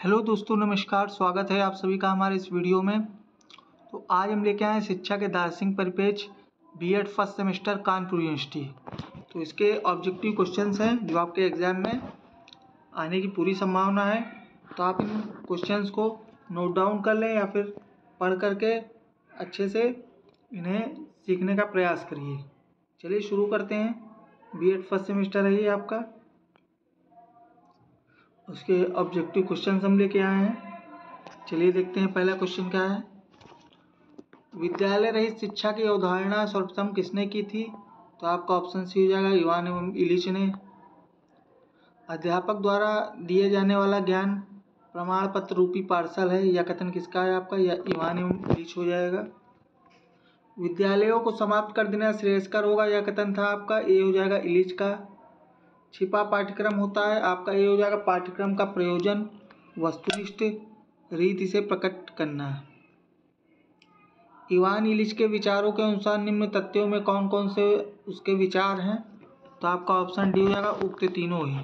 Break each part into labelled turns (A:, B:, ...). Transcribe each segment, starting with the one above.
A: Hello दोस्तों, नमस्कार, स्वागत है आप सभी का हमारे इस वीडियो में। तो आज हम लेके आए हैं शिक्षा के दार्शनिक परिपेज BEd first semester Kanpur university. तो इसके ऑब्जेक्टिव क्वेश्चंस हैं जो आपके एग्ज़ाम में आने की पूरी संभावना है। तो आप इन क्वेश्चंस को नोट डाउन कर लें या फिर पढ़ करके अच्छे से इन्हें सीखने का प्रयास करिए। चलिए शुरू करते हैं। बीएड फ़र्स्ट सेमेस्टर है ये आपका। उसके ऑब्जेक्टिव क्वेश्चन हम लेके आए हैं। चलिए देखते हैं पहला क्वेश्चन क्या है? विद्यालय रहित शिक्षा की अवधारणा सर्वप्रथम किसने की थी? तो आपका ऑप्शन सी हो जाएगा युवान एवं इलिच ने। अध्यापक द्वारा दिए जाने वाला ज्ञान प्रमाण पत्र रूपी पार्सल है, यह कथन किसका है आपका? या ईवान एवं इलिच हो जाएगा। विद्यालयों को समाप्त कर देना श्रेयस्कर होगा, यह कथन था आपका ए हो जाएगा इलिच का। छिपा पाठ्यक्रम होता है। आपका ये हो जाएगा पाठ्यक्रम का प्रयोजन, वस्तुनिष्ठ रीति से प्रकट करना। इवान इलिच के विचारों के अनुसार निम्न तथ्यों में कौन कौन से उसके विचार हैं? तो आपका ऑप्शन डी हो जाएगा, उक्त तीनों ही।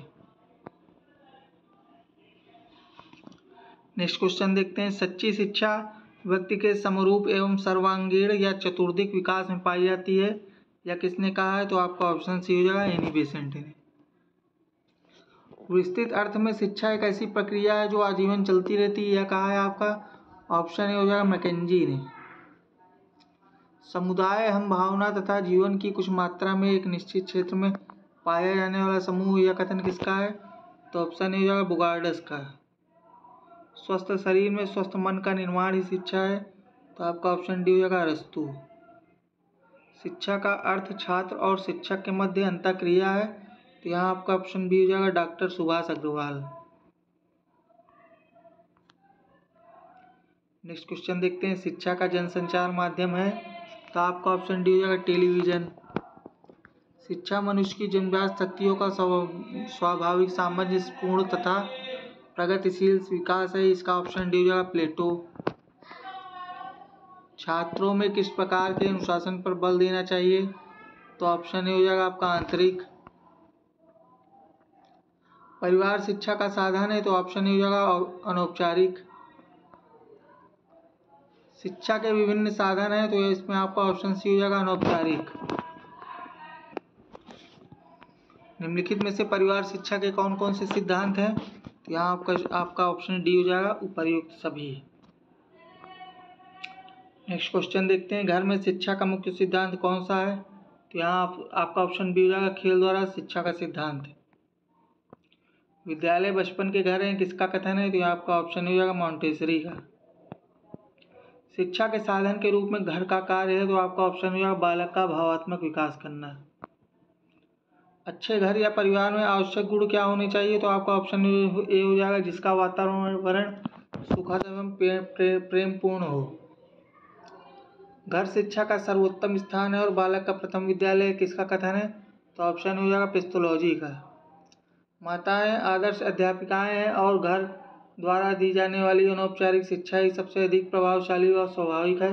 A: नेक्स्ट क्वेश्चन देखते हैं। सच्ची शिक्षा व्यक्ति के समरूप एवं सर्वांगीण या चतुर्दिक विकास में पाई जाती है या किसने कहा है? तो आपका ऑप्शन सी हो जाएगा, एनी बेसेंट। ने विस्तृत अर्थ में शिक्षा एक ऐसी प्रक्रिया है जो आजीवन चलती रहती है। यह कहा है आपका ऑप्शन ए हो जाएगा मैकेंजी ने। समुदाय, हम भावना तथा जीवन की कुछ मात्रा में एक निश्चित क्षेत्र में पाया जाने वाला समूह या कथन किसका है? तो ऑप्शन ए हो जाएगा बुगार्डस का। स्वस्थ शरीर में स्वस्थ मन का निर्माण ही शिक्षा है। तो आपका ऑप्शन डी हो जाएगा अरस्तु। शिक्षा का अर्थ छात्र और शिक्षक के मध्य अंतर क्रिया है। तो यहाँ आपका ऑप्शन बी हो जाएगा doctor Subhash Agrawal. Next question देखते हैं, शिक्षा का जनसंचार माध्यम है तो आपका ऑप्शन डी हो जाएगा टेलीविज़न। शिक्षा मनुष्य की जन्मजात शक्तियों का स्वाभाविक सामंजस्यपूर्ण तथा प्रगतिशील विकास है, इसका ऑप्शन डी हो जाएगा प्लेटो। छात्रों में किस प्रकार के अनुशासन पर बल देना चाहिए? तो ऑप्शन ए हो जाएगा आपका आंतरिक। परिवार शिक्षा का साधन है तो ऑप्शन हो जाएगा अनौपचारिक। शिक्षा के विभिन्न साधन है तो इसमें आपका ऑप्शन सी हो जाएगा अनौपचारिक। निम्नलिखित में से परिवार शिक्षा के कौन कौन से सिद्धांत हैं? तो यहाँ आपका आपका ऑप्शन डी हो जाएगा उपर्युक्त सभी। नेक्स्ट क्वेश्चन देखते हैं। घर में शिक्षा का मुख्य सिद्धांत कौन सा है? तो यहाँ आप, आपका ऑप्शन बी हो जाएगा खेल द्वारा शिक्षा का सिद्धांत। विद्यालय बचपन के घर हैं, किसका कथन है? तो यहाँ आपका ऑप्शन हो जाएगा मॉन्टेसरी का। शिक्षा के साधन के रूप में घर का कार्य है तो आपका ऑप्शन हो जाएगा बालक का भावात्मक विकास करना। अच्छे घर या परिवार में आवश्यक गुण क्या होने चाहिए? तो आपका ऑप्शन ए हो जाएगा जिसका वातावरण सुखद एवं प्रेम पूर्ण हो। घर शिक्षा का सर्वोत्तम स्थान है और बालक का प्रथम विद्यालय किसका कथन है? तो ऑप्शन हो जाएगा पिस्तोलॉजी का। माताएँ, आदर्श अध्यापिकाएँ हैं और घर द्वारा दी जाने वाली अनौपचारिक शिक्षा ही सबसे अधिक प्रभावशाली और स्वाभाविक है।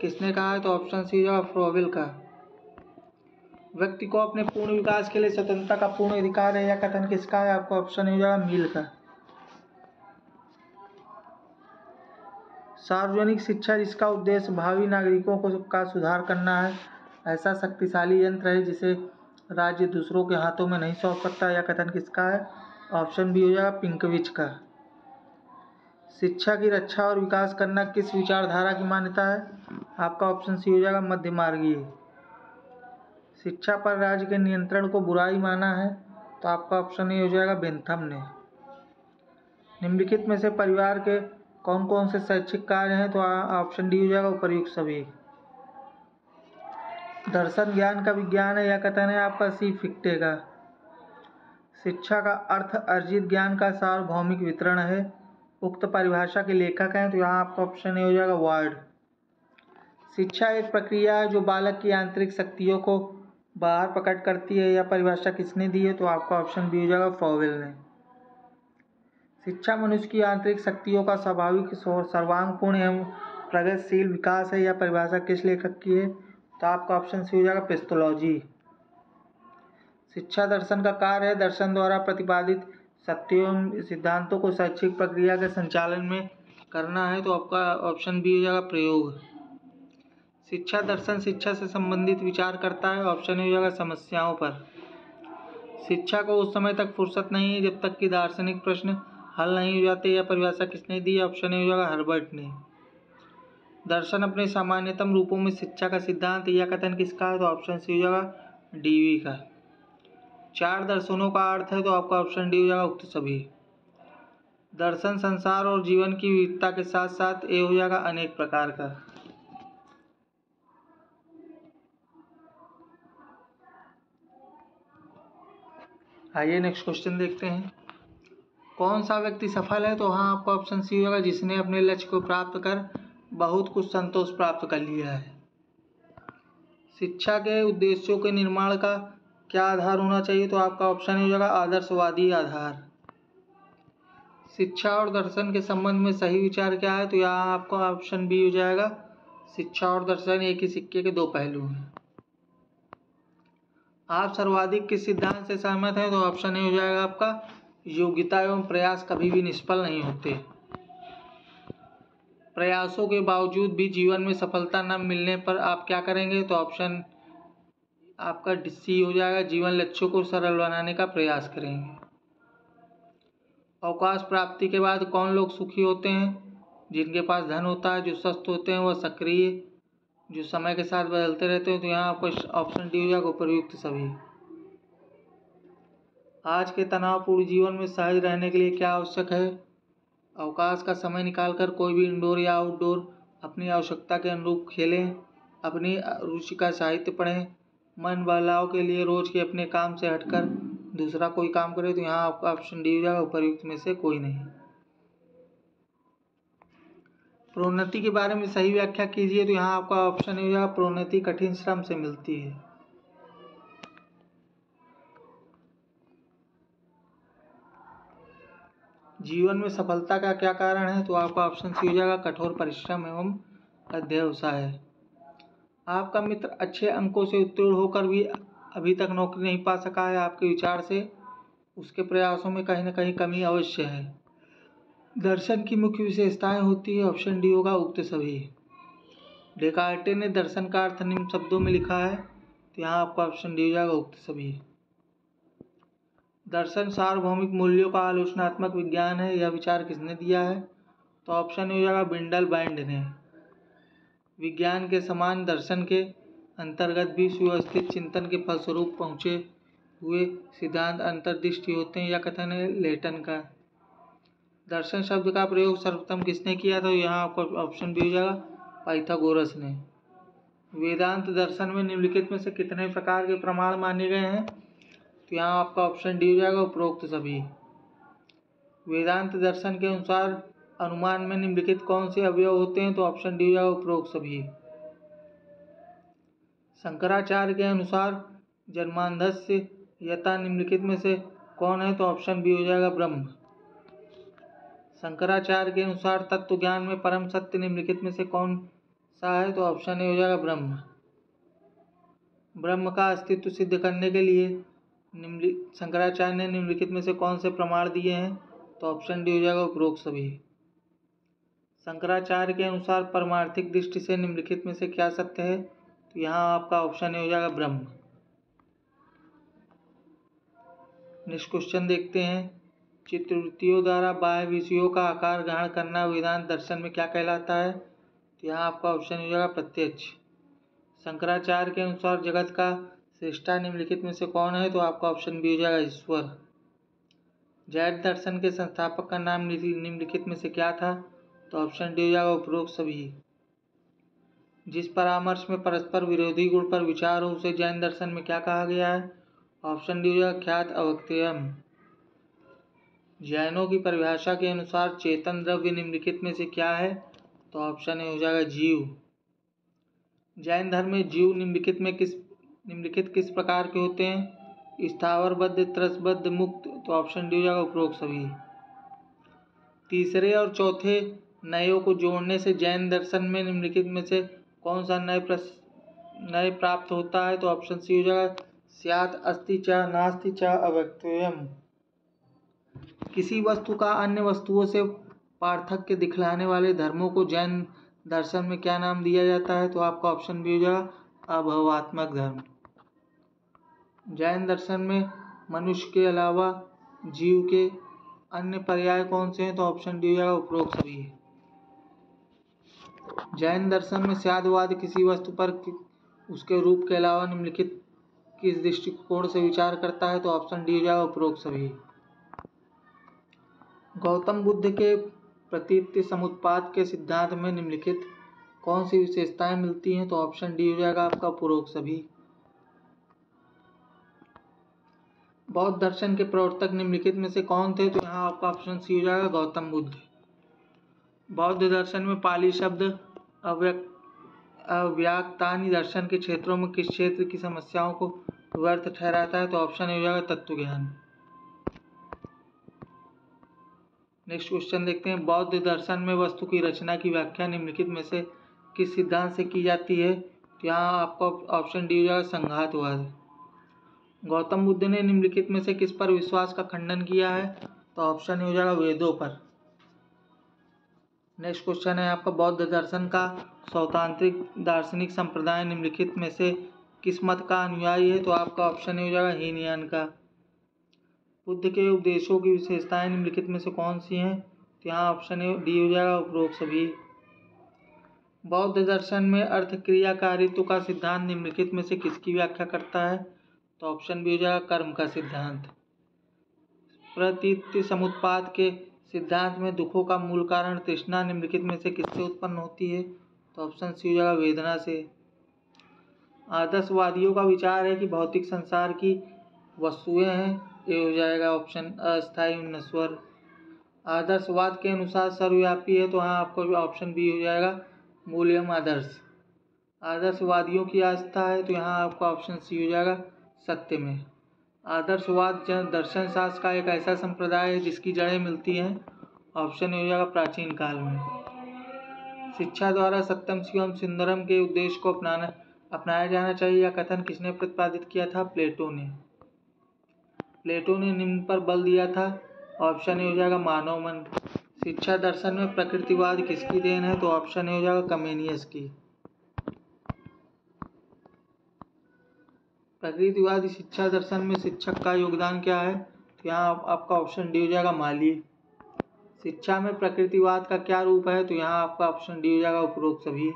A: किसने कहा है? तो ऑप्शन सी जो फ्रोविल का। व्यक्ति को अपने पूर्ण विकास के लिए स्वतंत्रता का पूर्ण अधिकार है या कथन किसका है? आपको ऑप्शन हो जाएगा मील का। सार्वजनिक शिक्षा जिसका उद्देश्य भावी नागरिकों को का सुधार करना है, ऐसा शक्तिशाली यंत्र है जिसे राज्य दूसरों के हाथों में नहीं सौंप सकता यह कथन किसका है ऑप्शन बी हो जाएगा पिंकविच का। शिक्षा की रक्षा और विकास करना किस विचारधारा की मान्यता है? आपका ऑप्शन सी हो जाएगा मध्य मार्गीय शिक्षा पर राज्य के नियंत्रण को बुराई माना है तो आपका ऑप्शन ए हो जाएगा बेंथम ने। निम्नलिखित में से परिवार के कौन कौन से शैक्षिक कार्य हैं तो ऑप्शन डी हो जाएगा उपरयुक्त सभी। दर्शन ज्ञान का विज्ञान है या कथन है, आपका सी फिक्टे का। शिक्षा का अर्थ अर्जित ज्ञान का सार्वभौमिक वितरण है। उक्त परिभाषा के लेखक हैं तो यहाँ आपका ऑप्शन ए हो जाएगा वार्ड शिक्षा एक प्रक्रिया है जो बालक की आंतरिक शक्तियों को बाहर प्रकट करती है, या परिभाषा किसने दी है तो आपका ऑप्शन बी हो जाएगा फ्रोवेल ने। शिक्षा मनुष्य की आंतरिक शक्तियों का स्वाभाविक, सर्वांगपूर्ण एवं प्रगतिशील विकास है, या परिभाषा किस लेखक की है? तो आपका ऑप्शन सी हो जाएगा पिस्तोलॉजी शिक्षा दर्शन का कार्य है दर्शन द्वारा प्रतिपादित सत्यों एवं सिद्धांतों को शैक्षिक प्रक्रिया के संचालन में करना है तो आपका ऑप्शन बी हो जाएगा प्रयोग. शिक्षा दर्शन शिक्षा से संबंधित विचार करता है ऑप्शन ए हो जाएगा समस्याओं पर. शिक्षा को उस समय तक फुर्सत नहीं है जब तक कि दार्शनिक प्रश्न हल नहीं हो जाते या परिभाषा किसने दी ऑप्शन ए हो जाएगा हर्बर्ट ने. दर्शन अपने सामान्यतम रूपों में शिक्षा का सिद्धांत, या कथन किसका है तो ऑप्शन सी हो जाएगा डीवी का। चार दर्शनों का अर्थ है तो आपका ऑप्शन डी हो जाएगा उक्त सभी। दर्शन संसार और जीवन की विविधता के साथ साथ ए हो जाएगा अनेक प्रकार का। आइए नेक्स्ट क्वेश्चन देखते हैं। कौन सा व्यक्ति सफल है तो हाँ आपका ऑप्शन सी होगा जिसने अपने लक्ष्य को प्राप्त कर बहुत कुछ संतोष प्राप्त कर लिया है। शिक्षा के उद्देश्यों के निर्माण का क्या आधार होना चाहिए तो आपका ऑप्शन हो जाएगा आदर्शवादी आधार। शिक्षा और दर्शन के संबंध में सही विचार क्या है तो यहाँ आपका ऑप्शन बी हो जाएगा, शिक्षा और दर्शन एक ही सिक्के के दो पहलू हैं। आप सर्वाधिक किस सिद्धांत से सहमत हैं तो ऑप्शन ए हो जाएगा आपका, योग्यता एवं प्रयास कभी भी निष्फल नहीं होते। प्रयासों के बावजूद भी जीवन में सफलता न मिलने पर आप क्या करेंगे? तो ऑप्शन आपका सी हो जाएगा। जीवन लक्ष्यों को सरल बनाने का प्रयास करेंगे। अवकाश प्राप्ति के बाद कौन लोग सुखी होते हैं? जिनके पास धन होता है, जो स्वस्थ होते हैं, वह सक्रिय, जो समय के साथ बदलते रहते हैं। तो यहाँ आपको ऑप्शन डी हो जाएगा उपरयुक्त सभी। आज के तनावपूर्ण जीवन में सहज रहने के लिए क्या आवश्यक है? अवकाश का समय निकालकर कोई भी इंडोर या आउटडोर अपनी आवश्यकता के अनुरूप खेलें, अपनी रुचि का साहित्य पढ़ें, मन बदलाव के लिए रोज के अपने काम से हटकर दूसरा कोई काम करे तो यहाँ आपका ऑप्शन डी हो जाएगा उपरयुक्त में से कोई नहीं। प्रोन्नति के बारे में सही व्याख्या कीजिए तो यहाँ आपका ऑप्शन हो जाएगा, प्रोन्नति कठिन श्रम से मिलती है। जीवन में सफलता का क्या कारण है? तो आपका ऑप्शन सी हो जाएगा, कठोर परिश्रम एवं अध्यवसाय आपका मित्र अच्छे अंकों से उत्तीर्ण होकर भी अभी तक नौकरी नहीं पा सका है, आपके विचार से उसके प्रयासों में कहीं ना कहीं कमी अवश्य है। दर्शन की मुख्य विशेषताएँ होती है ऑप्शन डी होगा उक्त सभी। डेकार्टे ने दर्शन का अर्थ निम्न शब्दों में लिखा है तो यहाँ आपका ऑप्शन डी हो जाएगा उक्त सभी। दर्शन सार्वभौमिक मूल्यों का आलोचनात्मक विज्ञान है, यह विचार किसने दिया है? तो ऑप्शन हो जाएगा बिंडल बैंड ने। विज्ञान के समान दर्शन के अंतर्गत भी सुव्यवस्थित चिंतन के फलस्वरूप पहुँचे हुए सिद्धांत अंतर्दृष्टि होते हैं या कथन है लेटन का। दर्शन शब्द का प्रयोग सर्वप्रथम किसने किया था? यहाँ आपको ऑप्शन भी हो जाएगा, पाइथागोरस ने। वेदांत दर्शन में निम्नलिखित में से कितने प्रकार के प्रमाण माने गए हैं? तो यहाँ आपका ऑप्शन डी हो जाएगा उपरोक्त सभी। वेदांत दर्शन के अनुसार अनुमान में निम्नलिखित कौन से अवयव होते हैं तो ऑप्शन डी हो जाएगा उपरोक्त सभी। शंकराचार्य के अनुसार जन्मांधस्य यथा निम्नलिखित में से कौन है तो ऑप्शन बी हो जाएगा ब्रह्म। शंकराचार्य के अनुसार तत्व ज्ञान में परम सत्य निम्नलिखित में से कौन सा है तो ऑप्शन ए हो जाएगा ब्रह्म। ब्रह्म का अस्तित्व सिद्ध करने के लिए निम्न शंकराचार्य ने निम्नलिखित में से कौन से प्रमाण दिए हैं? तो ऑप्शन डी हो जाएगा उपरोक्त सभी शंकराचार्य के अनुसार परमार्थिक दृष्टि से निम्नलिखित में से क्या सत्य है? तो यहाँ आपका ऑप्शन ए हो जाएगा ब्रह्म। नेक्स्ट क्वेश्चन देखते हैं। चित्रवृत्तियों द्वारा बाह्य विषयों का आकार ग्रहण करना वेदांत दर्शन में क्या कहलाता है? तो यहाँ आपका ऑप्शन हो जाएगा प्रत्यक्ष। शंकराचार्य के अनुसार जगत का श्रेष्ठा निम्नलिखित में से कौन है? तो आपका ऑप्शन बी हो जाएगा ईश्वर। जैन दर्शन के संस्थापक का नाम निम्नलिखित में से क्या था? तो ऑप्शन डी हो जाएगा उपरोक्त सभी। जिस परामर्श में परस्पर विरोधी गुण पर विचार हो, उसे जैन दर्शन में क्या कहा गया है? ऑप्शन डी हो जाएगा ख्यात अवक्तयम। जैनों की परिभाषा के अनुसार चेतन द्रव्य निम्नलिखित में से क्या है? तो ऑप्शन ए हो जाएगा जीव। जैन धर्म में जीव निम्नलिखित में किस निम्नलिखित किस प्रकार के होते हैं? स्थावरबद्ध, त्रसबद्ध, मुक्त तो ऑप्शन डी हो जाएगा उपरोक्त सभी। तीसरे और चौथे नयों को जोड़ने से जैन दर्शन में निम्नलिखित में से कौन सा नए प्रस, नए प्राप्त होता है? तो ऑप्शन सी हो जाएगा, स्यात, अस्ति चा, नास्ति चा अव्यक्तम किसी वस्तु का अन्य वस्तुओं से पार्थक्य दिखलाने वाले धर्मों को जैन दर्शन में क्या नाम दिया जाता है? तो आपका ऑप्शन बी हो जाएगा, अभवात्मक धर्म। जैन दर्शन में मनुष्य के अलावा जीव के अन्य पर्याय कौन से हैं? तो ऑप्शन डी हो उपरोक्त सभी है। जैन दर्शन में स्यादवाद किसी वस्तु पर उसके रूप के अलावा निम्नलिखित किस दृष्टिकोण से विचार करता है? तो ऑप्शन डी हो जाएगा उपरोक्त सभी गौतम बुद्ध के प्रतीत समुत्पाद के सिद्धांत में निम्नलिखित कौन सी विशेषताएँ मिलती हैं? तो ऑप्शन डी हो जाएगा आपका उपरोक्त सभी। बौद्ध दर्शन के प्रवर्तक निम्नलिखित में से कौन थे? तो यहाँ आपका ऑप्शन सी हो जाएगा, गौतम बुद्ध। बौद्ध दर्शन में पाली शब्द अव्यक्त अव्याक्तानी दर्शन के क्षेत्रों में किस क्षेत्र की समस्याओं को व्यर्थ ठहराता है? तो ऑप्शन हो जाएगा तत्व ज्ञान नेक्स्ट क्वेश्चन देखते हैं। बौद्ध दर्शन में वस्तु की रचना की व्याख्या निम्नलिखित में से किस सिद्धांत से की जाती है? तो यहाँ आपका ऑप्शन डी हो जाएगा, संघातवाद। गौतम बुद्ध ने निम्नलिखित में से किस पर विश्वास का खंडन किया है? तो ऑप्शन हो जाएगा वेदों पर। नेक्स्ट क्वेश्चन है आपका बौद्ध दर्शन का। सौतांत्रिक दार्शनिक संप्रदाय निम्नलिखित में से किस मत का अनुयायी है? तो आपका ऑप्शन हो जाएगा हीनयान का। बुद्ध के उपदेशों की विशेषताएँ निम्नलिखित में से कौन सी हैं? तो यहाँ ऑप्शन डी हो जाएगा उपरोक्त सभी। बौद्ध दर्शन में अर्थ क्रियाकारित्व का सिद्धांत निम्नलिखित में से किसकी व्याख्या करता है? तो ऑप्शन बी हो जाएगा कर्म का सिद्धांत। प्रतीत समुत्पाद के सिद्धांत में दुखों का मूल कारण तृष्णा निम्नलिखित में से किससे उत्पन्न होती है? तो ऑप्शन सी हो जाएगा वेदना से। आदर्शवादियों का विचार है कि भौतिक संसार की वस्तुएँ हैं। ये हो जाएगा ऑप्शन अस्थायी नस्वर आदर्शवाद के अनुसार सर्वव्यापी है तो हाँ आपको ऑप्शन बी हो जाएगा मूल्यम आदर्श। आदर्शवादियों की आस्था है तो यहाँ आपका ऑप्शन सी हो जाएगा सत्य में। आदर्शवाद जन दर्शन शास्त्र का एक ऐसा संप्रदाय है जिसकी जड़ें मिलती हैं ऑप्शन हो जाएगा प्राचीन काल में। शिक्षा द्वारा सत्यम शिवम सुंदरम के उद्देश्य को अपनाना, अपनाया जाना चाहिए या कथन किसने प्रतिपादित किया था? प्लेटो ने। प्लेटो ने निम्न पर बल दिया था, ऑप्शन हो जाएगा मानव मन शिक्षा दर्शन में प्रकृतिवाद किसकी देन है? तो ऑप्शन हो जाएगा कमेनियस की। प्रकृतिवादी शिक्षा दर्शन में शिक्षक का योगदान क्या है? तो यहाँ आप, आपका ऑप्शन डी हो जाएगा माली। शिक्षा में प्रकृतिवाद का क्या रूप है? तो यहाँ आपका ऑप्शन डी हो जाएगा उपरोक्त सभी।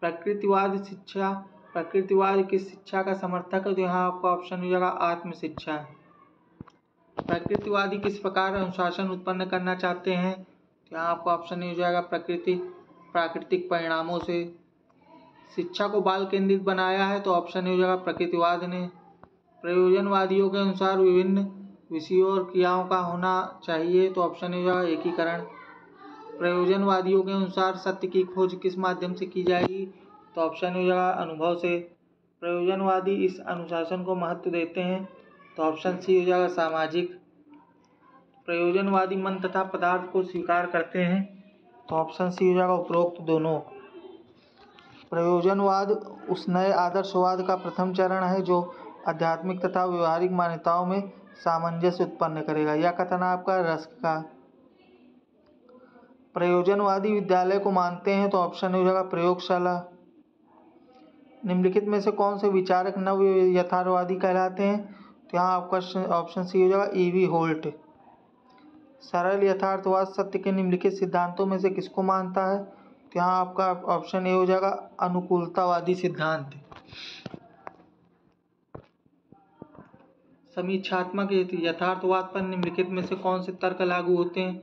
A: प्रकृतिवाद शिक्षा प्रकृतिवाद की शिक्षा का समर्थक है तो यहाँ आपका ऑप्शन हो जाएगा आत्म शिक्षा प्रकृतिवादी किस प्रकार अनुशासन उत्पन्न करना चाहते हैं? तो यहाँ आपका ऑप्शन हो जाएगा प्रकृति प्राकृतिक परिणामों से। शिक्षा को बाल केंद्रित बनाया है तो ऑप्शन हो जाएगा प्रकृतिवाद ने। प्रयोजनवादियों के अनुसार विभिन्न विषयों और क्रियाओं का होना चाहिए तो ऑप्शन हो जाएगा एकीकरण। प्रयोजनवादियों के अनुसार सत्य की खोज किस माध्यम से की जाएगी तो ऑप्शन हो जाएगा अनुभव से। प्रयोजनवादी इस अनुशासन को महत्व देते हैं तो ऑप्शन सी हो जाएगा सामाजिक। प्रयोजनवादी मन तथा पदार्थ को स्वीकार करते हैं तो ऑप्शन सी हो जाएगा उपरोक्त दोनों। प्रयोजनवाद, उस नए आदर्शवाद का प्रथम चरण है जो आध्यात्मिक तथा व्यवहारिक मान्यताओं में सामंजस्य उत्पन्न करेगा। यह कथन आपका रस का। प्रयोजनवादी विद्यालय को मानते हैं तो ऑप्शन हो जाएगा प्रयोगशाला। निम्नलिखित में से कौन से विचारक नव यथार्थवादी कहलाते हैं? तो यहाँ आपका ऑप्शन सी हो जाएगा ई वी होल्ट। सरल यथार्थवाद सत्य के निम्नलिखित सिद्धांतों में से किसको मानता है? यहाँ आपका ऑप्शन ए हो जाएगा अनुकूलतावादी सिद्धांत। समीक्षात्मक यथार्थवाद पर निम्नलिखित में से कौन से तर्क लागू होते हैं?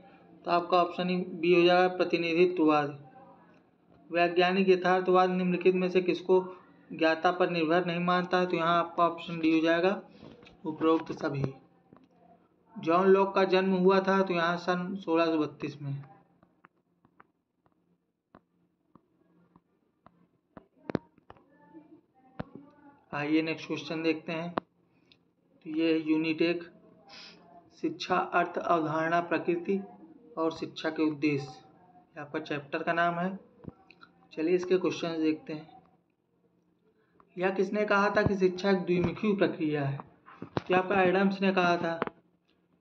A: तो आपका ऑप्शन बी हो जाएगा प्रतिनिधित्ववाद। वैज्ञानिक यथार्थवाद निम्नलिखित में से किसको ज्ञाता पर निर्भर नहीं मानता है? तो यहाँ आपका ऑप्शन डी हो जाएगा उपरोक्त सभी। जॉन लॉक का जन्म हुआ था तो यहाँ सन सोलह में। आइए नेक्स्ट क्वेश्चन देखते हैं। तो ये यूनिट एक, शिक्षा, अर्थ, अवधारणा, प्रकृति और शिक्षा के उद्देश्य। आपका चैप्टर का नाम है। चलिए इसके क्वेश्चन देखते हैं। यह किसने कहा था कि शिक्षा एक द्विमुखी प्रक्रिया है? क्या आपका एडम्स ने कहा था।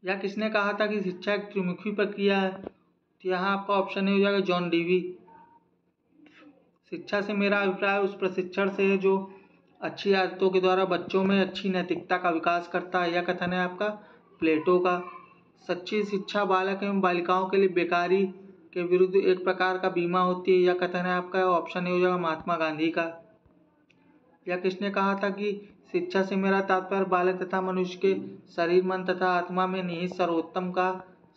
A: या किसने कहा था कि शिक्षा एक त्रिमुखी प्रक्रिया है? तो यहाँ आपका ऑप्शन ए हो जाएगा जॉन डीवी शिक्षा से मेरा अभिप्राय उस प्रशिक्षण से है जो अच्छी आदतों के द्वारा बच्चों में अच्छी नैतिकता का विकास करता है। यह कथन है आपका प्लेटो का। सच्ची शिक्षा बालक एवं बालिकाओं के लिए बेकारी के विरुद्ध एक प्रकार का बीमा होती है। यह कथन है आपका ऑप्शन ए हो जाएगा महात्मा गांधी का। या किसने कहा था कि शिक्षा से मेरा तात्पर्य बालक तथा मनुष्य के शरीर, मन तथा आत्मा में निहित सर्वोत्तम का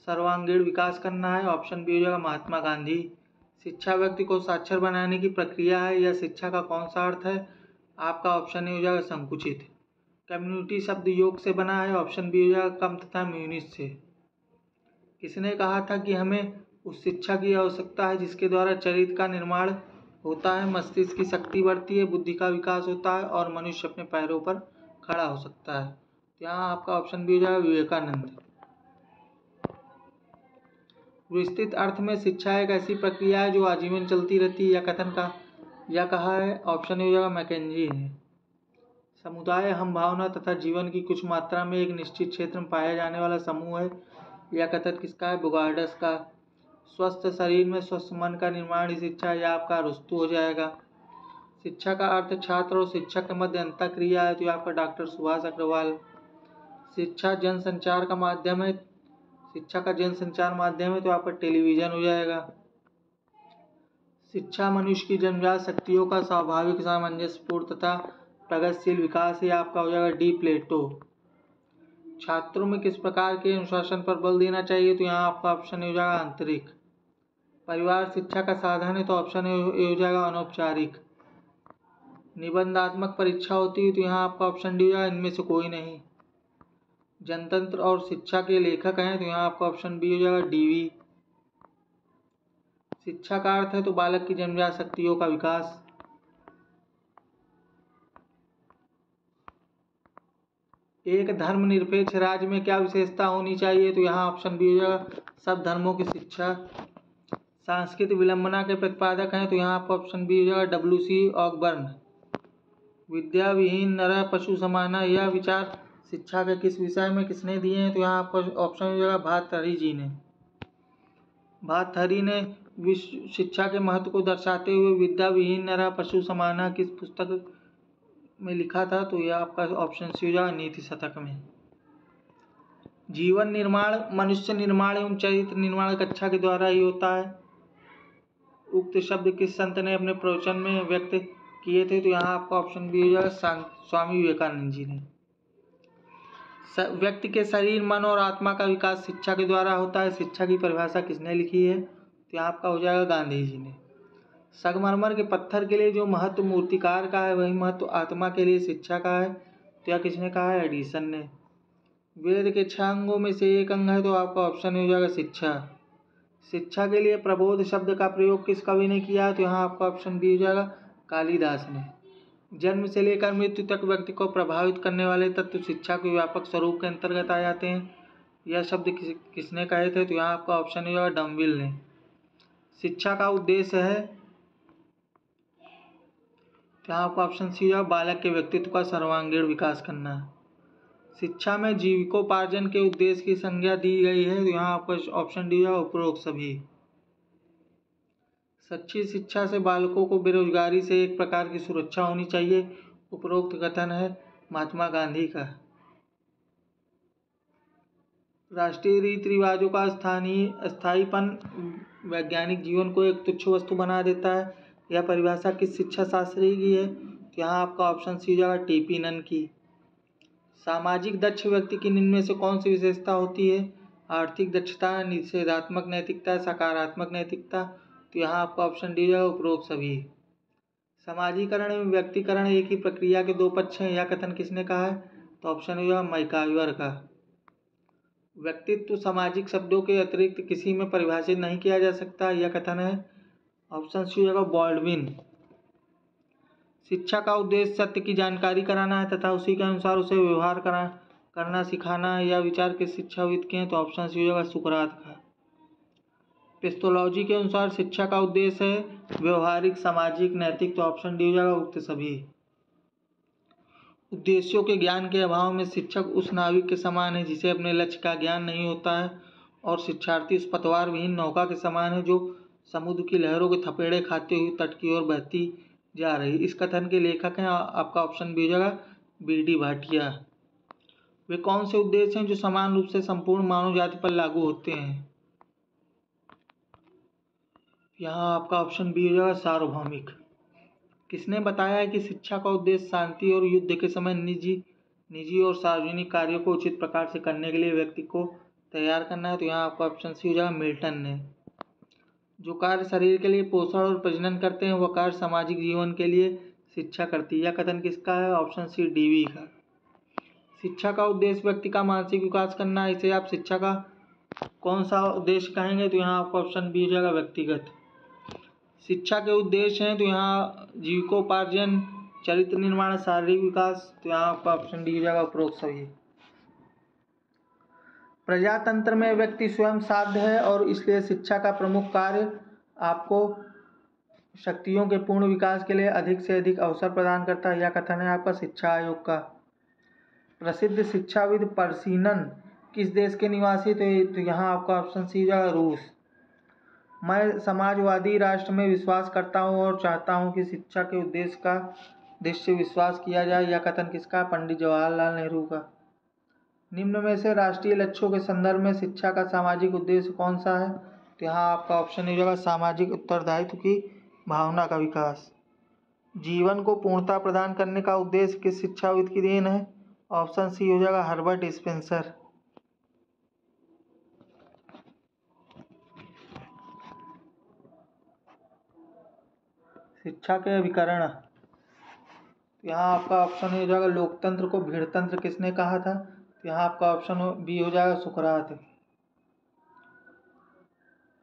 A: सर्वांगीण विकास करना है। ऑप्शन बी हो जाएगा महात्मा गांधी। शिक्षा व्यक्ति को साक्षर बनाने की प्रक्रिया है। या शिक्षा का कौन सा अर्थ है? आपका ऑप्शन ए हो जाएगा संकुचित। कम्युनिटी शब्द योग से बना है ऑप्शन बी हो जाएगा कम तथा म्यूनिस से। किसने कहा था कि हमें उस शिक्षा की आवश्यकता है जिसके द्वारा चरित्र का निर्माण होता है, मस्तिष्क की शक्ति बढ़ती है, बुद्धि का विकास होता है और मनुष्य अपने पैरों पर खड़ा हो सकता है। तो यहाँ आपका ऑप्शन बी हो जाएगा विवेकानंद। विस्तृत अर्थ में शिक्षा एक ऐसी प्रक्रिया है जो आजीवन चलती रहती है या कथन का यह कहा है ऑप्शन हो जाएगा मैकेंजी है। समुदाय, हम भावना तथा जीवन की कुछ मात्रा में एक निश्चित क्षेत्र में पाया जाने वाला समूह है। यह कथन किसका है? बुगार्डस का। स्वस्थ शरीर में स्वस्थ मन का निर्माण शिक्षा या आपका रुस्तु हो जाएगा। शिक्षा का अर्थ छात्र और शिक्षक के मध्य अंतर क्रिया है तो आपका डॉक्टर सुभाष अग्रवाल। शिक्षा जन संचार का माध्यम है। शिक्षा का जन संचार माध्यम है तो आपका टेलीविज़न हो जाएगा। शिक्षा मनुष्य की जन्मजात शक्तियों का स्वाभाविक, सामंजस्यपूर्ण तथा प्रगतिशील विकास ही आपका हो जाएगा डी प्लेटो छात्रों में किस प्रकार के अनुशासन पर बल देना चाहिए तो यहाँ आपका ऑप्शन हो जाएगा आंतरिक। परिवार शिक्षा का साधन है तो ऑप्शन हो जाएगा अनौपचारिक। निबंधात्मक परीक्षा होती है तो यहाँ आपका ऑप्शन डी हो जाएगा, इनमें से कोई नहीं। जनतंत्र और शिक्षा के लेखक हैं तो यहाँ आपका ऑप्शन बी हो जाएगा डीवी शिक्षा का अर्थ है तो बालक की जन्मजात शक्तियों का विकास। एक धर्मनिरपेक्ष राज्य में क्या विशेषता होनी चाहिए? तो यहाँ ऑप्शन बी हो जाएगा, सब धर्मों की शिक्षा। सांस्कृतिक विलंबना के प्रतिपादक हैं तो यहाँ आपका ऑप्शन बी हो जाएगा डब्ल्यू सी ऑकबर्न विद्या विहीन नर, पशु, समाना, यह विचार शिक्षा के किस विषय में किसने दिए हैं? तो यहाँ आपका ऑप्शन हो जाएगा जी ने। भातहरी ने विश्व शिक्षा के महत्व को दर्शाते हुए विद्या विहीन नरा पशु समाना किस पुस्तक में लिखा था? तो यह आपका ऑप्शन सी हो जाएगा, नीति शतक में। जीवन निर्माण, मनुष्य निर्माण एवं चरित्र निर्माण कक्षा के द्वारा ही होता है। उक्त शब्द किस संत ने अपने प्रवचन में व्यक्त किए थे? तो यहाँ आपका ऑप्शन बी हो जाएगा स्वामी विवेकानंद जी ने। व्यक्ति के शरीर, मन और आत्मा का विकास शिक्षा के द्वारा होता है। शिक्षा की परिभाषा किसने लिखी है? तो आपका हो जाएगा गांधी जी ने। संगमरमर के पत्थर के लिए जो महत्व मूर्तिकार का है, वही महत्व आत्मा के लिए शिक्षा का है तो यह किसने कहा है? एडिसन ने। वेद के छह अंगों में से एक अंग है तो आपका ऑप्शन हो जाएगा शिक्षा। शिक्षा के लिए प्रबोध शब्द का प्रयोग किस कवि ने किया? है तो यहाँ आपका ऑप्शन बी हो जाएगा, कालिदास ने। जन्म से लेकर मृत्यु तक व्यक्ति को प्रभावित करने वाले तत्व शिक्षा के व्यापक स्वरूप के अंतर्गत आ जाते हैं। यह शब्द किस, किसने कहे थे? तो यहाँ आपका ऑप्शन हो जाएगा डम्बिल ने। शिक्षा का उद्देश्य है। यहाँ आपका ऑप्शन सी है? बालक के व्यक्तित्व का सर्वांगीण विकास करना। शिक्षा में जीविकोपार्जन के उद्देश्य की संज्ञा दी गई है तो यहाँ आपका ऑप्शन डी है, उपरोक्त सभी। सच्ची शिक्षा से बालकों को बेरोजगारी से एक प्रकार की सुरक्षा होनी चाहिए। उपरोक्त कथन है, महात्मा गांधी का। राष्ट्रीय रीति रिवाजों का स्थानीय, स्थायीपन वैज्ञानिक जीवन को एक तुच्छ वस्तु बना देता है। यह परिभाषा किस शिक्षा शास्त्री की है? तो यहाँ आपका ऑप्शन सी जाएगा टीपी नन की। सामाजिक दक्ष व्यक्ति की निम्न में से कौन सी विशेषता होती है? आर्थिक दक्षता, निषेधात्मक नैतिकता, सकारात्मक नैतिकता। तो यहाँ आपका ऑप्शन डी जाएगा उपरोक्त सभी। समाजीकरण एवं व्यक्तिकरण एक ही प्रक्रिया के दो पक्ष हैं, यह कथन किसने कहा है? तो ऑप्शन हो जाएगा का। व्यक्तित्व सामाजिक शब्दों के अतिरिक्त किसी में परिभाषित नहीं किया जा सकता, यह कथन है। ऑप्शन सी होगा बॉल्डविन शिक्षा का उद्देश्य सत्य की जानकारी कराना है तथा उसी के अनुसार उसे व्यवहार करा, करना, सिखाना या विचार के शिक्षाविद के हैं तो ऑप्शन सी होगा सुकरात का। पिस्तोलॉजी के अनुसार शिक्षा का उद्देश्य है व्यवहारिक, सामाजिक, नैतिक तो ऑप्शन डी हो जाएगा उक्त सभी। उद्देश्यों के ज्ञान के अभाव में शिक्षक उस नाविक के समान है जिसे अपने लक्ष्य का ज्ञान नहीं होता है और शिक्षार्थी उस पतवार विहीन नौका के समान है जो समुद्र की लहरों के थपेड़े खाते हुए तट की ओर बहती जा रही इस कथन के लेखक हैं आपका ऑप्शन बी हो जाएगा बी डी भाटिया। वे कौन से उद्देश्य हैं जो समान रूप से संपूर्ण मानव जाति पर लागू होते हैं? यहाँ आपका ऑप्शन बी हो जाएगा, सार्वभौमिक। किसने बताया है कि शिक्षा का उद्देश्य शांति और युद्ध के समय निजी निजी और सार्वजनिक कार्यों को उचित प्रकार से करने के लिए व्यक्ति को तैयार करना है? तो यहाँ आपका ऑप्शन सी हो जाएगा मिल्टन ने। जो कार्य शरीर के लिए पोषण और प्रजनन करते हैं, वह कार्य सामाजिक जीवन के लिए शिक्षा करती है। यह कथन किसका है? ऑप्शन सी डीवी का। शिक्षा का उद्देश्य व्यक्ति का मानसिक विकास करना है। इसे आप शिक्षा का कौन सा उद्देश्य कहेंगे? तो यहाँ आपका ऑप्शन बी हो जाएगा व्यक्तिगत। शिक्षा के उद्देश्य हैं तो यहाँ जीविकोपार्जन, चरित्र निर्माण, शारीरिक विकास तो यहाँ आपका ऑप्शन डी हो जाएगा उपरोक्त सभी प्रजातंत्र में व्यक्ति स्वयं साध्य है और इसलिए शिक्षा का प्रमुख कार्य आपको शक्तियों के पूर्ण विकास के लिए अधिक से अधिक अवसर प्रदान करता है। यह कथन है आपका शिक्षा आयोग का। प्रसिद्ध शिक्षाविद परसीनन, किस देश के निवासी थे? तो यहाँ आपका ऑप्शन सी हो जाएगा रूस। मैं समाजवादी राष्ट्र में विश्वास करता हूँ और चाहता हूँ कि शिक्षा के उद्देश्य का दृश्य विश्वास किया जाए। यह कथन किसका? पंडित जवाहरलाल नेहरू का। निम्न में से राष्ट्रीय लक्ष्यों के संदर्भ में शिक्षा का सामाजिक उद्देश्य कौन सा है? तो यहाँ आपका ऑप्शन हो जाएगा सामाजिक उत्तरदायित्व की भावना का विकास। जीवन को पूर्णता प्रदान करने का उद्देश्य किस शिक्षाविद की देन है? ऑप्शन सी हो जाएगा हर्बर्ट स्पेंसर। शिक्षा के अभिकरण। यहाँ आपका ऑप्शन हो जाएगा लोकतंत्र को भीड़तंत्र किसने कहा था? तो यहाँ आपका ऑप्शन बी हो जाएगा सुकरात।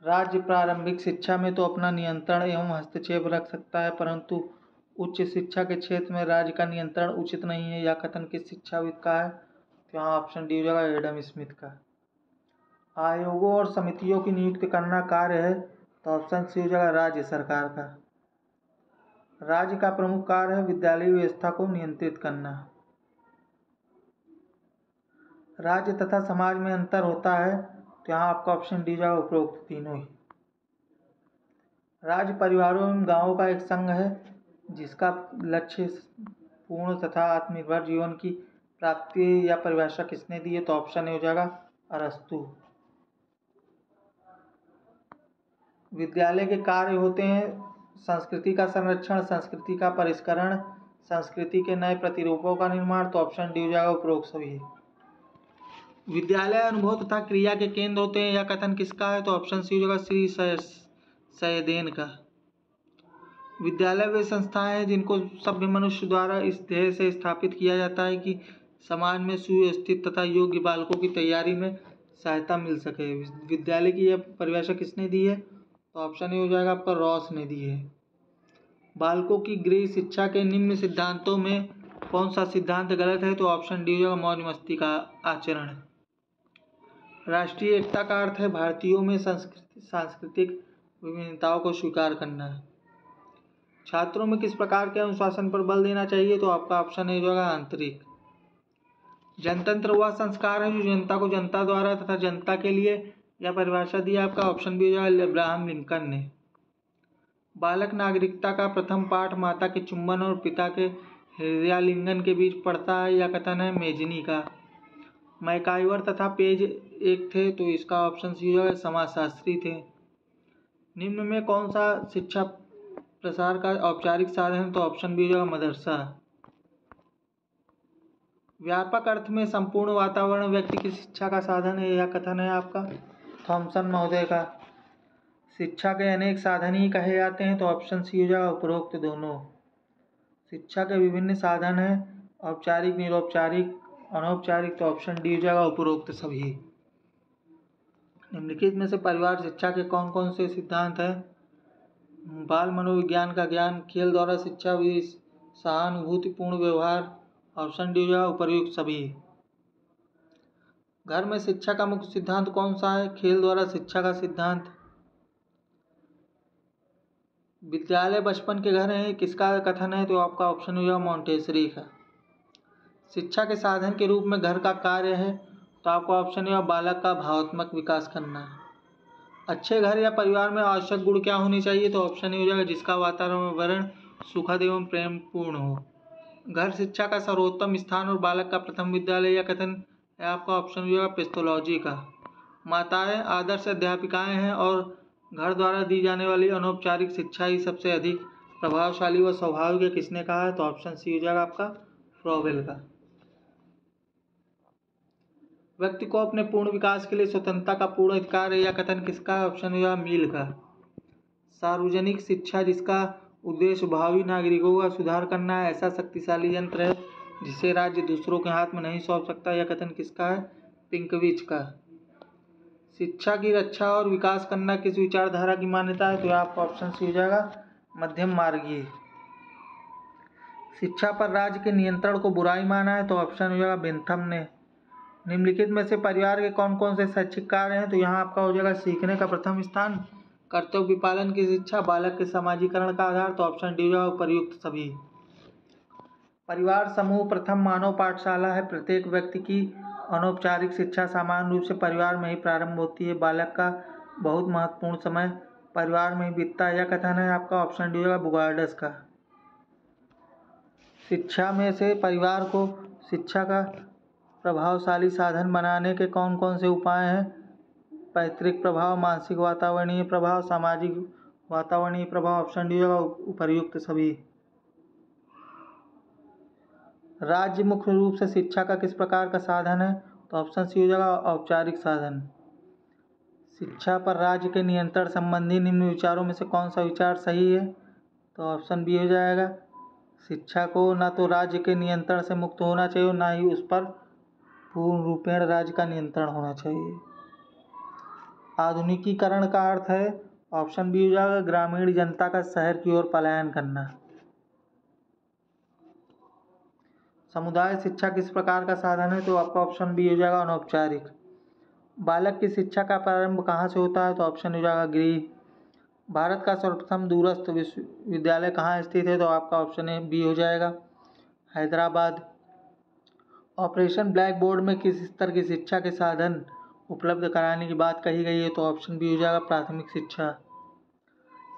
A: राज्य प्रारंभिक शिक्षा में तो अपना नियंत्रण एवं हस्तक्षेप रख सकता है, परंतु उच्च शिक्षा के क्षेत्र में राज्य का नियंत्रण उचित नहीं है यह कथन किस शिक्षाविद का है? तो यहाँ ऑप्शन डी हो जाएगा एडम स्मिथ का। आयोगों और समितियों की नियुक्ति करना कार्य है तो ऑप्शन सी हो जाएगा राज्य सरकार का। राज्य का प्रमुख कार्य है विद्यालय व्यवस्था को नियंत्रित करना। राज्य तथा समाज में अंतर होता है तो यहाँ आपका ऑप्शन डी जाएगा, उपरोक्त तीनों ही। राज्य परिवारों एवं गाँवों का एक संघ है, जिसका लक्ष्य पूर्ण तथा आत्मनिर्भर जीवन की प्राप्ति या परिभाषा किसने दी है तो ऑप्शन ए हो जाएगा, अरस्तु। विद्यालय के कार्य होते हैं संस्कृति का संरक्षण, संस्कृति का परिष्करण, संस्कृति के नए प्रतिरूपों का निर्माण तो ऑप्शन डी हो जाएगा उपरोक्त सभी। विद्यालय अनुभव तथा क्रिया के केंद्र होते हैं यह कथन किसका है तो ऑप्शन सी हो जाएगा श्री सैदेन का। विद्यालय वे संस्थाएँ हैं जिनको सभ्य मनुष्य द्वारा इस ध्येय से स्थापित किया जाता है कि समाज में सुव्यवस्थित तथा योग्य बालकों की तैयारी में सहायता मिल सके। विद्यालय की यह परिभाषा किसने दी है? तो ऑप्शन ए हो जाएगा आपका रॉस ने दी है बालकों की गृह शिक्षा के निम्न सिद्धांतों में कौन सा सिद्धांत गलत है? तो ऑप्शन डी हो जाएगा मौज मस्ती का आचरण। राष्ट्रीय एकता का अर्थ है भारतीयों में संस्कृति, सांस्कृतिक विभिन्नताओं को स्वीकार करना। है छात्रों में किस प्रकार के अनुशासन पर बल देना चाहिए? तो आपका ऑप्शन है जो आंतरिक। जनतंत्र वह संस्कार है जो जनता को जनता द्वारा तथा जनता के लिए यह परिभाषा दी, आपका ऑप्शन भी जो है इब्राहम लिंकन ने। बालक नागरिकता का प्रथम पाठ माता के चुंबन और पिता के हृदयालिंगन के बीच पड़ता है, यह कथन है मेजनी का। मैकाइवर तथा पेज एक थे तो इसका ऑप्शन सी जो है समाजशास्त्री थे। निम्न में कौन सा शिक्षा प्रसार का औपचारिक साधन तो ऑप्शन बी जो है मदरसा। व्यापक अर्थ में संपूर्ण वातावरण व्यक्ति की शिक्षा का साधन है, यह कथन है आपका। थॉमसन महोदय का। शिक्षा के अनेक साधन ही कहे जाते हैं तो ऑप्शन सी हो जाएगा उपरोक्त दोनों। शिक्षा के विभिन्न साधन हैं, औपचारिक, निरौपचारिक, अनौपचारिक तो ऑप्शन डी हो जाएगा उपरोक्त सभी। निम्नलिखित में से परिवार शिक्षा के कौन कौन से सिद्धांत हैं? बाल मनोविज्ञान का ज्ञान, खेल द्वारा शिक्षा भी सहानुभूतिपूर्ण व्यवहार ऑप्शन डी हो जाएगा उपरयुक्त सभी। घर में शिक्षा का मुख्य सिद्धांत कौन सा है? खेल द्वारा शिक्षा का सिद्धांत। विद्यालय बचपन के घर हैं, किसका कथन है? तो आपका ऑप्शन हो जाएगा मॉन्टेसरी का। शिक्षा के साधन के रूप में घर का कार्य है तो आपका ऑप्शन ए बालक का भावात्मक विकास करना। है अच्छे घर या परिवार में आवश्यक गुण क्या होनी चाहिए? तो ऑप्शन ए हो जाएगा जिसका वातावरण सुखद एवं प्रेमपूर्ण हो। घर शिक्षा का सर्वोत्तम स्थान और बालक का प्रथम विद्यालय या कथन है आपका ऑप्शन हो जाएगा पेस्तोलॉजी का। माताएँ आदर्श अध्यापिकाएँ हैं और घर द्वारा दी जाने वाली अनौपचारिक शिक्षा ही सबसे अधिक प्रभावशाली व स्वाभाविक किसने कहा है? तो ऑप्शन सी हो जाएगा आपका फ्रॉवेल का। व्यक्ति को अपने पूर्ण विकास के लिए स्वतंत्रता का पूर्ण अधिकार है या कथन किसका है? ऑप्शन हो जाएगा मील का। सार्वजनिक शिक्षा जिसका उद्देश्य भावी नागरिकों का सुधार करना है, ऐसा शक्तिशाली यंत्र है जिसे राज्य दूसरों के हाथ में नहीं सौंप सकता, यह कथन किसका है? पिंकविच का। शिक्षा की रक्षा और विकास करना किस विचारधारा की मान्यता है? तो आपका ऑप्शन सी हो जाएगा, मध्यम मार्गीय। शिक्षा पर राज्य के नियंत्रण को बुराई माना है तो ऑप्शन हो जाएगा बेंथम ने। निम्नलिखित में से परिवार के कौन कौन से शैक्षिक कार्य हैं? तो यहाँ आपका हो जाएगा सीखने का प्रथम स्थान, कर्तव्य पालन की शिक्षा, बालक के समाजीकरण का आधार तो ऑप्शन डी हो जाएगा उपरयुक्त सभी। परिवार समूह प्रथम मानव पाठशाला है। प्रत्येक व्यक्ति की अनौपचारिक शिक्षा सामान्य रूप से परिवार में ही प्रारंभ होती है। बालक का बहुत महत्वपूर्ण समय परिवार में ही बीतता है। यह कथन है आपका ऑप्शन डी होगा बुगार्डस का। शिक्षा में से परिवार को शिक्षा का प्रभावशाली साधन बनाने के कौन कौन से उपाय हैं? पैतृक प्रभाव, मानसिक वातावरणीय प्रभाव, सामाजिक वातावरणीय प्रभाव, ऑप्शन डी होगा उपर्युक्त सभी। राज्य मुख्य रूप से शिक्षा का किस प्रकार का साधन है? तो ऑप्शन सी हो जाएगा औपचारिक साधन। शिक्षा पर राज्य के नियंत्रण संबंधी निम्न विचारों में से कौन सा विचार सही है? तो ऑप्शन बी हो जाएगा। शिक्षा को ना तो राज्य के नियंत्रण से मुक्त होना चाहिए और ना ही उस पर पूर्ण रूपेण राज्य का नियंत्रण होना चाहिए। आधुनिकीकरण का अर्थ है ऑप्शन बी हो जाएगा ग्रामीण जनता का शहर की ओर पलायन करना। समुदाय शिक्षा किस प्रकार का साधन है? तो आपका ऑप्शन बी हो जाएगा अनौपचारिक। बालक की शिक्षा का प्रारंभ कहाँ से होता है? तो ऑप्शन हो जाएगा गृह। भारत का सर्वप्रथम दूरस्थ विश्वविद्यालय कहाँ स्थित है? तो आपका ऑप्शन ए बी हो जाएगा। हैदराबाद। ऑपरेशन ब्लैक बोर्ड में किस स्तर की शिक्षा के साधन उपलब्ध कराने की बात कही गई है? तो ऑप्शन बी हो जाएगा प्राथमिक शिक्षा।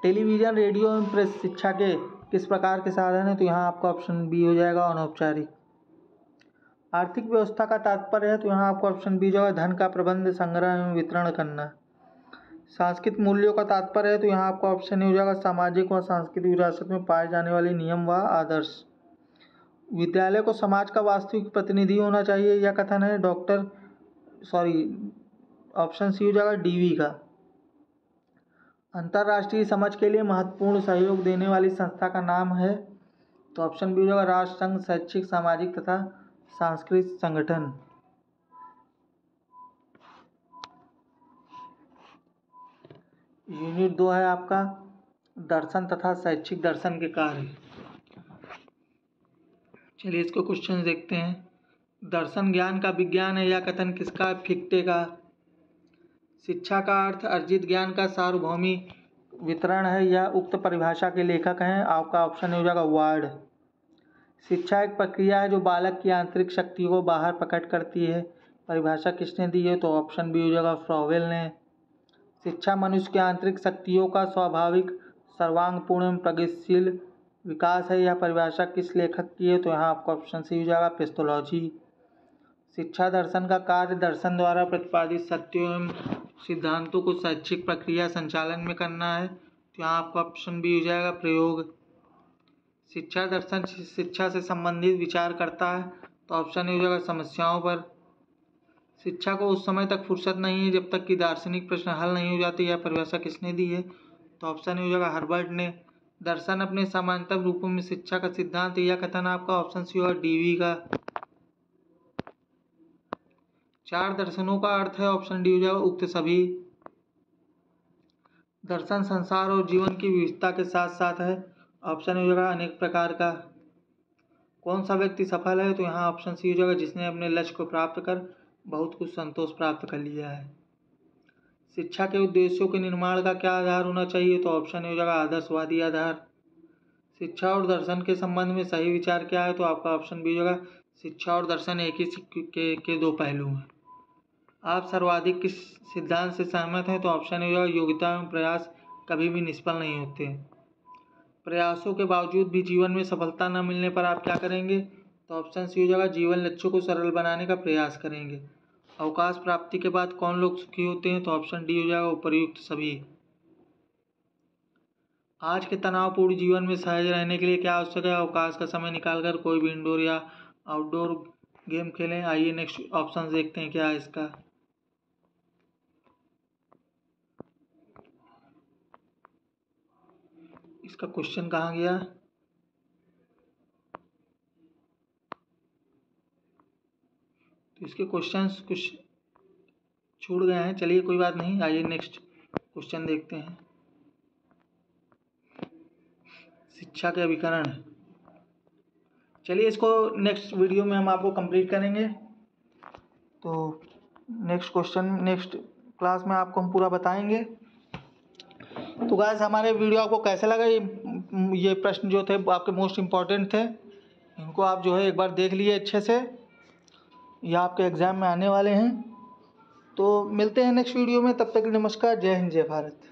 A: टेलीविज़न, रेडियो एवं प्रेस शिक्षा के किस प्रकार के साधन है? तो यहाँ आपका ऑप्शन बी हो जाएगा अनौपचारिक। आर्थिक व्यवस्था का तात्पर्य है तो यहाँ आपको ऑप्शन बी जो है, धन का प्रबंध, संग्रह एवं वितरण करना। सांस्कृतिक मूल्यों का तात्पर्य है तो यहाँ आपका ऑप्शन ए हो जाएगा, सामाजिक व सांस्कृतिक विरासत में पाए जाने वाले नियम व आदर्श। विद्यालय को समाज का वास्तविक प्रतिनिधि होना चाहिए, यह कथन है डॉक्टर सॉरी ऑप्शन सी हो जाएगा डीवी का। अंतर्राष्ट्रीय समझ के लिए महत्वपूर्ण सहयोग देने वाली संस्था का नाम है तो ऑप्शन बी हो जाएगा, राष्ट्र संघ, शैक्षिक, सामाजिक तथा सांस्कृतिक संगठन। यूनिट दो है आपका, दर्शन तथा शैक्षिक दर्शन के कार्य। चलिए इसको क्वेश्चन देखते हैं। दर्शन ज्ञान का विज्ञान है या कथन, किसका, फिक्टे का? शिक्षा का अर्थ, अर्जित ज्ञान का सार्वभौमी वितरण है या उक्त परिभाषा के लेखक हैं? आपका ऑप्शन हो जाएगा वार्ड शिक्षा एक प्रक्रिया है जो बालक की आंतरिक शक्ति को बाहर प्रकट करती है। परिभाषा किसने दी है? तो ऑप्शन बी हो जाएगा फ्रॉवेल ने। शिक्षा मनुष्य की आंतरिक शक्तियों का स्वाभाविक, सर्वांगपूर्ण एवं प्रगतिशील विकास है। यह परिभाषा किस लेखक की है? तो यहाँ आपका ऑप्शन सी हो जाएगा पेस्तोलॉजी शिक्षा दर्शन का कार्य दर्शन द्वारा प्रतिपादित सत्यों एवं सिद्धांतों को शैक्षिक प्रक्रिया संचालन में करना है। तो यहाँ आपका ऑप्शन बी हो जाएगा प्रयोग। शिक्षा दर्शन शिक्षा से संबंधित विचार करता है तो ऑप्शन ए हो जाएगा समस्याओं पर। शिक्षा को उस समय तक फुर्सत नहीं है जब तक कि दार्शनिक प्रश्न हल नहीं हो जाते यह परिभाषा किसने दी है। तो ऑप्शन ए हो जाएगा हर्बर्ट ने, दर्शन अपने समानांतर रूपों में शिक्षा का सिद्धांत यह कथन आपका ऑप्शन सी होगा डीवी का। चार दर्शनों का अर्थ है ऑप्शन डी हो जाएगा उक्त सभी। दर्शन संसार और जीवन की विविधता के साथ साथ है। ऑप्शन हो जाएगा अनेक प्रकार का। कौन सा व्यक्ति सफल है? तो यहाँ ऑप्शन सी हो जाएगा जिसने अपने लक्ष्य को प्राप्त कर बहुत कुछ संतोष प्राप्त कर लिया है। शिक्षा के उद्देश्यों के निर्माण का क्या आधार होना चाहिए? तो ऑप्शन हो जाएगा आदर्शवादी आधार। शिक्षा और दर्शन के संबंध में सही विचार क्या है? तो आपका ऑप्शन बी होगा शिक्षा और दर्शन एक ही के, के दो पहलू हैं। आप सर्वाधिक किस सिद्धांत से सहमत हैं? तो ऑप्शन ए योग्यता एवं प्रयास कभी भी निष्फल नहीं होते। प्रयासों के बावजूद भी जीवन में सफलता न मिलने पर आप क्या करेंगे? तो ऑप्शन सी हो जाएगा जीवन लक्ष्यों को सरल बनाने का प्रयास करेंगे। अवकाश प्राप्ति के बाद कौन लोग सुखी होते हैं? तो ऑप्शन डी हो जाएगा उपरयुक्त सभी। आज के तनावपूर्ण जीवन में सहज रहने के लिए क्या आवश्यक है? अवकाश का समय निकालकर कोई भी इंडोर या आउटडोर गेम खेलें। आइए नेक्स्ट ऑप्शन देखते हैं क्या है इसका। इसका क्वेश्चन कहाँ गया? तो इसके क्वेश्चंस कुछ छूट गए हैं। चलिए, कोई बात नहीं, आइए नेक्स्ट क्वेश्चन देखते हैं। शिक्षा के अभिकरण। चलिए, इसको नेक्स्ट वीडियो में हम आपको कंप्लीट करेंगे। तो नेक्स्ट क्वेश्चन नेक्स्ट क्लास में आपको हम पूरा बताएँगे। तो गैस हमारे वीडियो आपको कैसे लगा ये ये प्रश्न जो थे, आपके मोस्ट इंपॉर्टेंट थे, इनको आप जो है एक बार देख लिए अच्छे से। ये आपके एग्ज़ाम में आने वाले हैं। तो मिलते हैं नेक्स्ट वीडियो में, तब तक नमस्कार, जय हिंद, जय भारत।